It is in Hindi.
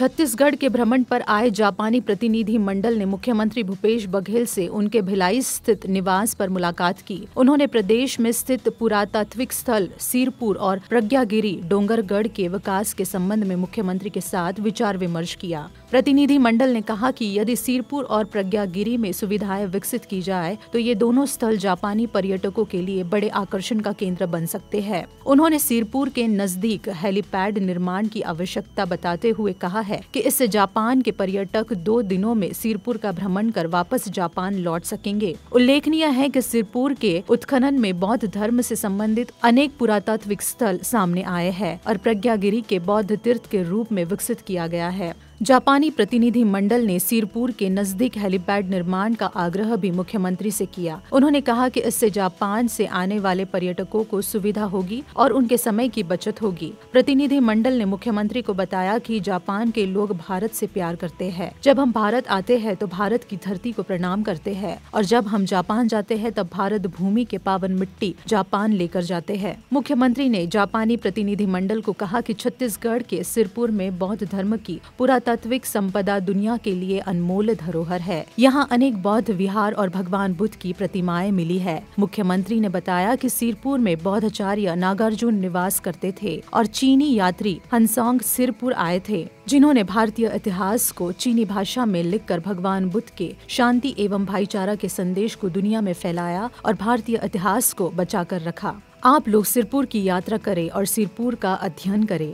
छत्तीसगढ़ के भ्रमण पर आए जापानी प्रतिनिधि मंडल ने मुख्यमंत्री भूपेश बघेल से उनके भिलाई स्थित निवास पर मुलाकात की। उन्होंने प्रदेश में स्थित पुरातात्विक स्थल, सीरपुर और प्रज्ञागिरी, डोंगरगढ़ के विकास के संबंध में मुख्यमंत्री के साथ विचार विमर्श किया। प्रतिनिधि मंडल ने कहा कि यदि सिरपुर और प्रज्ञागिरी में सुविधाएँ विकसित की जाए तो ये दोनों स्थल जापानी पर्यटकों के लिए बड़े आकर्षण का केंद्र बन सकते हैं। उन्होंने सिरपुर के नज़दीक हेलीपैड निर्माण की आवश्यकता बताते हुए कहा है कि इससे जापान के पर्यटक दो दिनों में सिरपुर का भ्रमण कर वापस जापान लौट सकेंगे। उल्लेखनीय है कि सिरपुर के उत्खनन में बौद्ध धर्म से संबंधित अनेक पुरातात्विक स्थल सामने आए हैं और प्रज्ञागिरी के बौद्ध तीर्थ के रूप में विकसित किया गया है। जापानी प्रतिनिधि मंडल ने सिरपुर के नज़दीक हेलीपैड निर्माण का आग्रह भी मुख्यमंत्री से किया। उन्होंने कहा कि इससे जापान से आने वाले पर्यटकों को सुविधा होगी और उनके समय की बचत होगी। प्रतिनिधि मंडल ने मुख्यमंत्री को बताया कि जापान के लोग भारत से प्यार करते हैं। जब हम भारत आते हैं तो भारत की धरती को प्रणाम करते हैं और जब हम जापान जाते हैं, तब भारत भूमि के पावन मिट्टी जापान लेकर जाते हैं। मुख्यमंत्री ने जापानी प्रतिनिधि मंडल को कहा कि छत्तीसगढ़ के सिरपुर में बौद्ध धर्म की पुरातन पुरातात्विक संपदा दुनिया के लिए अनमोल धरोहर है। यहाँ अनेक बौद्ध विहार और भगवान बुद्ध की प्रतिमाएँ मिली है। मुख्यमंत्री ने बताया कि सिरपुर में बौद्धाचार्य नागार्जुन निवास करते थे और चीनी यात्री हंसोंग सिरपुर आए थे, जिन्होंने भारतीय इतिहास को चीनी भाषा में लिखकर भगवान बुद्ध के शांति एवं भाईचारा के संदेश को दुनिया में फैलाया और भारतीय इतिहास को बचाकर रखा। आप लोग सिरपुर की यात्रा करें और सिरपुर का अध्ययन करें।